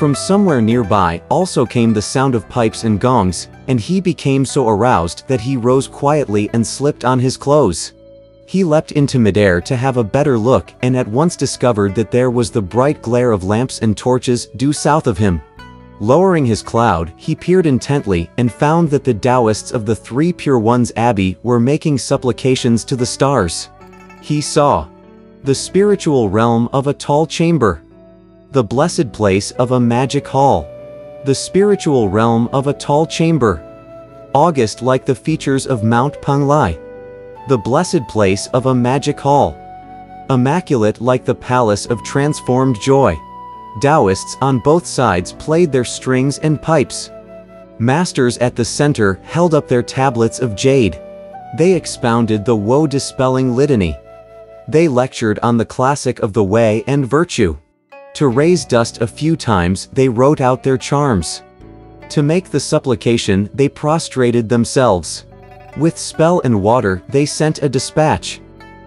From somewhere nearby also came the sound of pipes and gongs, and he became so aroused that he rose quietly and slipped on his clothes. He leapt into midair to have a better look and at once discovered that there was the bright glare of lamps and torches due south of him. Lowering his cloud, he peered intently and found that the Taoists of the Three Pure Ones Abbey were making supplications to the stars. He saw the spiritual realm of a tall chamber, the blessed place of a magic hall, the spiritual realm of a tall chamber, august like the features of Mount Penglai, the blessed place of a magic hall, immaculate like the palace of transformed joy. Taoists on both sides played their strings and pipes. Masters at the center held up their tablets of jade. They expounded the woe-dispelling litany. They lectured on the classic of the way and virtue. To raise dust a few times they wrote out their charms. To make the supplication they prostrated themselves. With spell and water they sent a dispatch.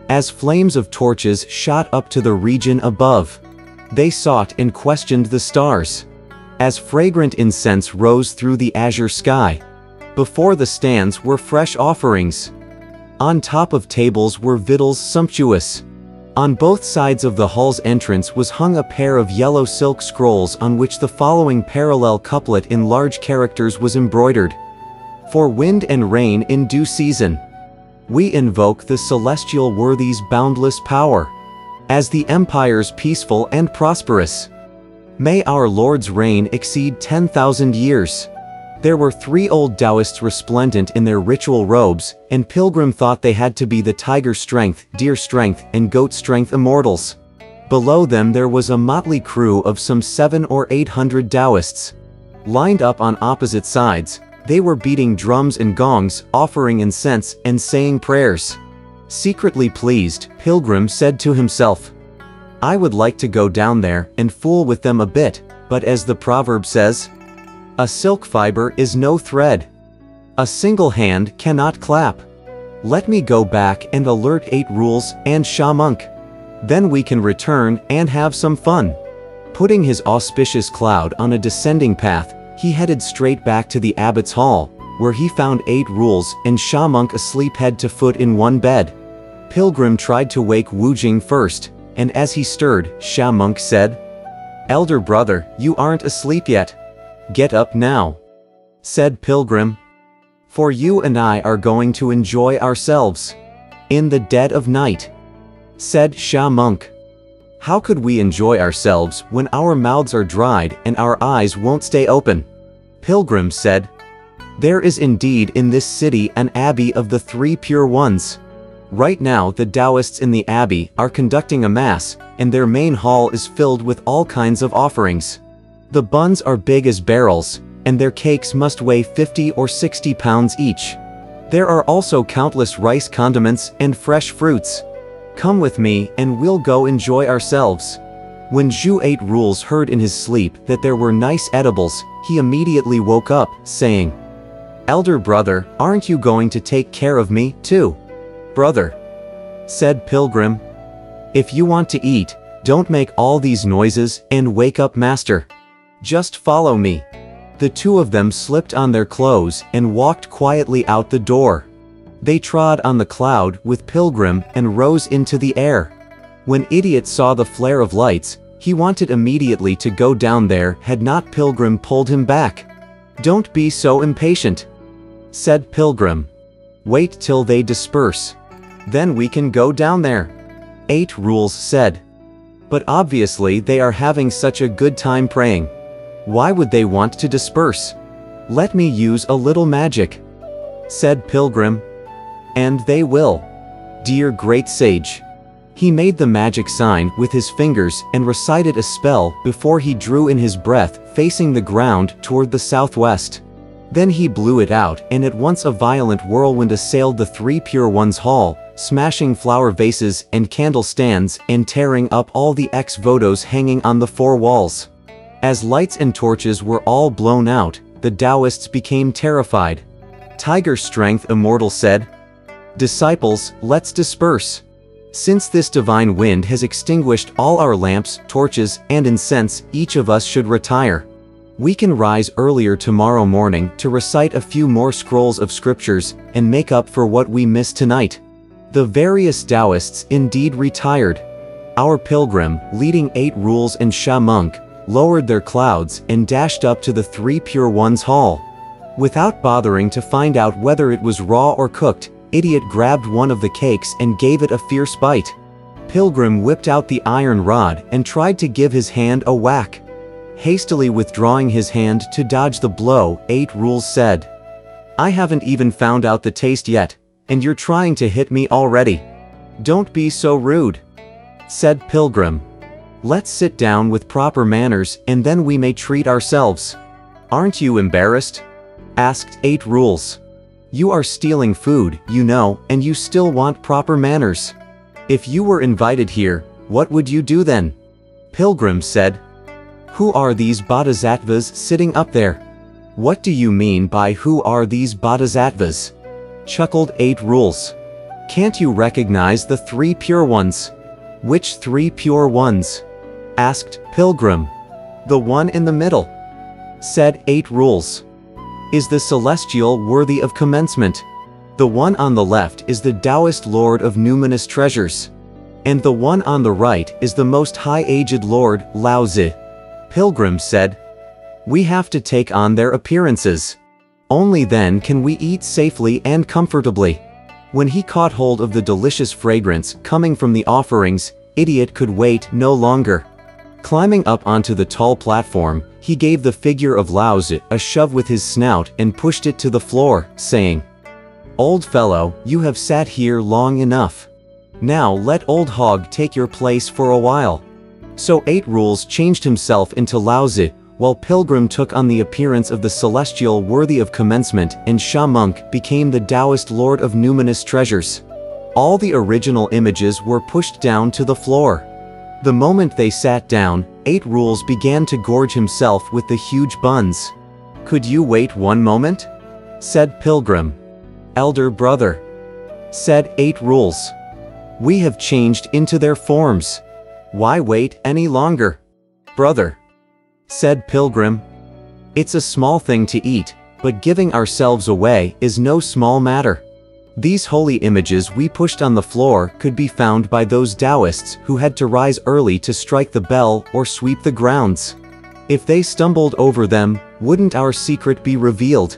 As flames of torches shot up to the region above. They sought and questioned the stars. As fragrant incense rose through the azure sky. Before the stands were fresh offerings. On top of tables were victuals sumptuous. On both sides of the hall's entrance was hung a pair of yellow silk scrolls on which the following parallel couplet in large characters was embroidered. For wind and rain in due season. We invoke the celestial worthy's boundless power as the empires peaceful and prosperous. May our Lord's reign exceed 10,000 years. There were three old Taoists resplendent in their ritual robes, and Pilgrim thought they had to be the tiger strength, deer strength, and goat strength immortals. Below them there was a motley crew of some seven or eight hundred Taoists. Lined up on opposite sides, they were beating drums and gongs, offering incense, and saying prayers. Secretly pleased, Pilgrim said to himself, I would like to go down there and fool with them a bit, but as the proverb says, a silk fiber is no thread. A single hand cannot clap. Let me go back and alert eight rules and Sha Monk. Then we can return and have some fun. Putting his auspicious cloud on a descending path, he headed straight back to the abbot's hall, where he found eight rules and Sha Monk asleep head to foot in one bed. Pilgrim tried to wake Wu Jing first, and as he stirred, Sha Monk said, Elder brother, you aren't asleep yet. Get up now. Said Pilgrim. For you and I are going to enjoy ourselves. In the dead of night. Said Sha Monk. How could we enjoy ourselves when our mouths are dried and our eyes won't stay open? Pilgrim said. There is indeed in this city an abbey of the three pure ones. Right now the Taoists in the abbey are conducting a mass, and their main hall is filled with all kinds of offerings. The buns are big as barrels, and their cakes must weigh 50 or 60 pounds each. There are also countless rice condiments and fresh fruits. Come with me and we'll go enjoy ourselves. When Zhu Eight Rules heard in his sleep that there were nice edibles, he immediately woke up, saying, Elder brother, aren't you going to take care of me, too? Brother, said Pilgrim, if you want to eat, don't make all these noises and wake up master. Just follow me. The two of them slipped on their clothes and walked quietly out the door. They trod on the cloud with Pilgrim and rose into the air. When Idiot saw the flare of lights, he wanted immediately to go down there had not Pilgrim pulled him back. Don't be so impatient, said Pilgrim. Wait till they disperse. Then we can go down there. 8 Rules said. But obviously they are having such a good time praying. Why would they want to disperse? Let me use a little magic. Said Pilgrim. And they will. Dear great sage. He made the magic sign with his fingers and recited a spell before he drew in his breath facing the ground toward the southwest. Then he blew it out and at once a violent whirlwind assailed the three pure ones hall, smashing flower vases and candle stands and tearing up all the ex-votos hanging on the four walls. As lights and torches were all blown out, the Taoists became terrified. Tiger Strength Immortal said, Disciples, let's disperse. Since this divine wind has extinguished all our lamps, torches, and incense, each of us should retire. We can rise earlier tomorrow morning to recite a few more scrolls of scriptures and make up for what we missed tonight. The various Taoists indeed retired. Our pilgrim, leading eight rules and Sha monk, lowered their clouds and dashed up to the Three Pure Ones hall. Without bothering to find out whether it was raw or cooked, Idiot grabbed one of the cakes and gave it a fierce bite. Pilgrim whipped out the iron rod and tried to give his hand a whack. Hastily withdrawing his hand to dodge the blow, Eight Rules said. I haven't even found out the taste yet, and you're trying to hit me already. Don't be so rude. Said Pilgrim. Let's sit down with proper manners and then we may treat ourselves. Aren't you embarrassed? Asked Eight Rules. You are stealing food, you know, and you still want proper manners. If you were invited here, what would you do then? Pilgrim said. Who are these bodhisattvas sitting up there? What do you mean by who are these bodhisattvas? Chuckled Eight Rules. Can't you recognize the three pure ones? Which three pure ones? Asked Pilgrim. The one in the middle. Said Eight Rules. Is the celestial worthy of commencement? The one on the left is the Taoist lord of numinous treasures. And the one on the right is the most high-aged lord, Laozi. Pilgrim said. We have to take on their appearances. Only then can we eat safely and comfortably. When he caught hold of the delicious fragrance coming from the offerings, Idiot could wait no longer. Climbing up onto the tall platform, he gave the figure of Lao Tzu a shove with his snout and pushed it to the floor, saying, Old fellow, you have sat here long enough. Now let old hog take your place for a while. So Eight Rules changed himself into Lao Tzu, while Pilgrim took on the appearance of the celestial worthy of commencement and Sha Monk became the Taoist lord of numinous treasures. All the original images were pushed down to the floor. The moment they sat down, Eight Rules began to gorge himself with the huge buns. Could you wait one moment? Said Pilgrim. Elder brother. Said Eight Rules. We have changed into their forms. Why wait any longer? Brother said Pilgrim. It's a small thing to eat, but giving ourselves away is no small matter. These holy images we pushed on the floor could be found by those Taoists who had to rise early to strike the bell or sweep the grounds. If they stumbled over them, wouldn't our secret be revealed?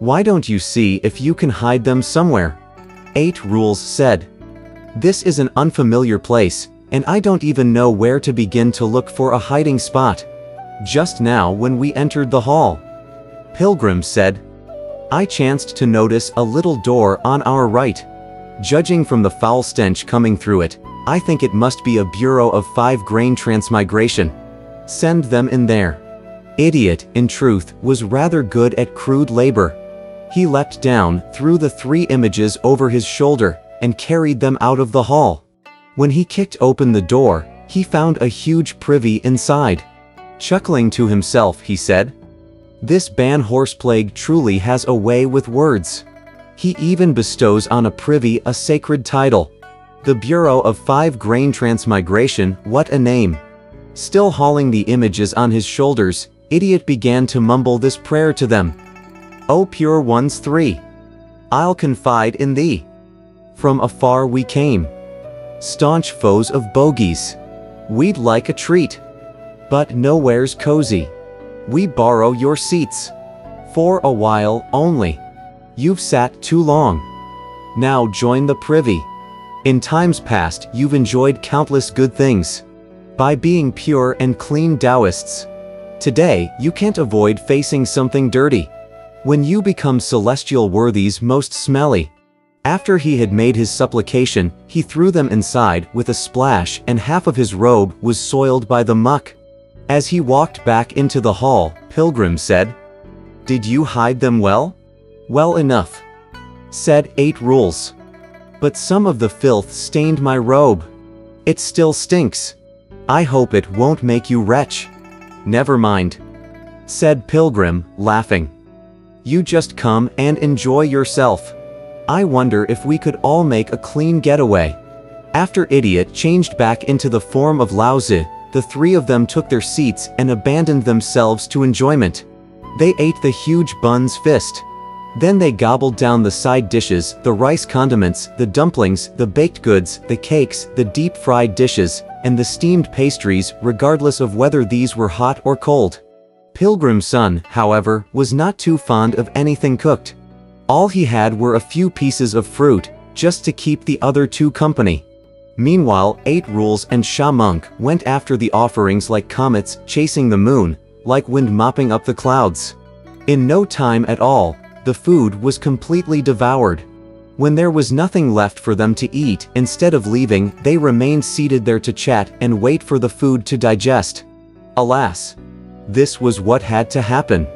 Why don't you see if you can hide them somewhere? Eight Rules said. This is an unfamiliar place, and I don't even know where to begin to look for a hiding spot just now when we entered the hall. Pilgrim said, I chanced to notice a little door on our right. Judging from the foul stench coming through it, I think it must be a Bureau of Five-Grain Transmigration. Send them in there. Idiot, in truth, was rather good at crude labor. He leapt down, threw the three images over his shoulder, and carried them out of the hall. When he kicked open the door, he found a huge privy inside. Chuckling to himself, he said, This ban horse plague truly has a way with words. He even bestows on a privy a sacred title. The Bureau of Five-Grain Transmigration, what a name. Still hauling the images on his shoulders, Idiot began to mumble this prayer to them. O pure ones three. I'll confide in thee. From afar we came. Staunch foes of bogies. We'd like a treat. But nowhere's cozy. We borrow your seats. For a while only. You've sat too long. Now join the privy. In times past you've enjoyed countless good things. By being pure and clean Taoists. Today, you can't avoid facing something dirty. When you become celestial worthies most smelly. After he had made his supplication, he threw them inside with a splash and half of his robe was soiled by the muck. As he walked back into the hall, Pilgrim said, Did you hide them well? Well enough. Said Eight Rules. But some of the filth stained my robe. It still stinks. I hope it won't make you wretch. Never mind. Said Pilgrim, laughing. You just come and enjoy yourself. I wonder if we could all make a clean getaway. After Idiot changed back into the form of Lao Tzu, the three of them took their seats and abandoned themselves to enjoyment. They ate the huge bun's fist. Then they gobbled down the side dishes, the rice condiments, the dumplings, the baked goods, the cakes, the deep-fried dishes, and the steamed pastries, regardless of whether these were hot or cold. Pilgrim Sun, however, was not too fond of anything cooked. All he had were a few pieces of fruit, just to keep the other two company. Meanwhile, Eight Rules and Sha Monk went after the offerings like comets chasing the moon, like wind mopping up the clouds. In no time at all, the food was completely devoured. When there was nothing left for them to eat, instead of leaving, they remained seated there to chat and wait for the food to digest. Alas! This was what had to happen.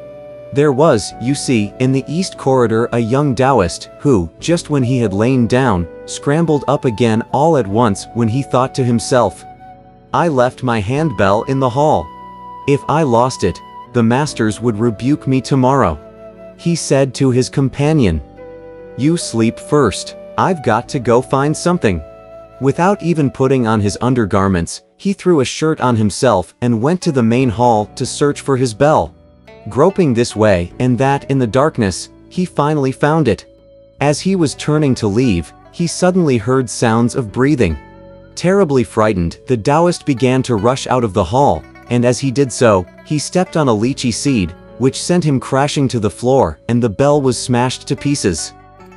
There was, you see, in the east corridor a young Taoist, who, just when he had lain down, scrambled up again all at once when he thought to himself, I left my handbell in the hall. If I lost it, the masters would rebuke me tomorrow. He said to his companion, You sleep first, I've got to go find something. Without even putting on his undergarments, he threw a shirt on himself and went to the main hall to search for his bell. Groping this way and that in the darkness, he finally found it. As he was turning to leave, he suddenly heard sounds of breathing. Terribly frightened, the Taoist began to rush out of the hall, and as he did so, he stepped on a lychee seed, which sent him crashing to the floor, and the bell was smashed to pieces.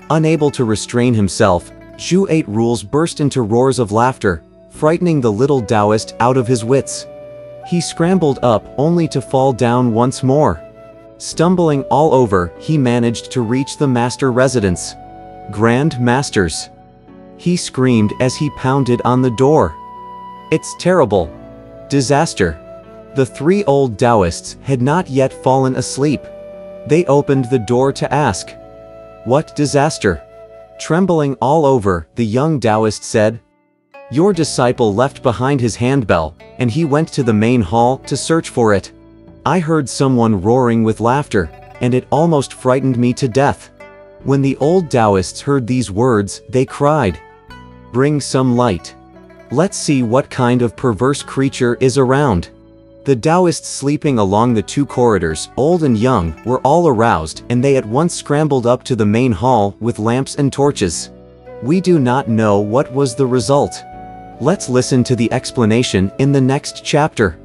Unable to restrain himself, Zhu Eight Rules burst into roars of laughter, frightening the little Taoist out of his wits. He scrambled up only to fall down once more. Stumbling all over, he managed to reach the master residence. Grand Masters. He screamed as he pounded on the door. It's terrible. Disaster. The three old Taoists had not yet fallen asleep. They opened the door to ask. What disaster? Trembling all over, the young Taoist said, Your disciple left behind his handbell, and he went to the main hall to search for it. I heard someone roaring with laughter, and it almost frightened me to death. When the old Taoists heard these words, they cried, Bring some light. Let's see what kind of perverse creature is around. The Taoists sleeping along the two corridors, old and young, were all aroused and they at once scrambled up to the main hall with lamps and torches. We do not know what was the result. Let's listen to the explanation in the next chapter.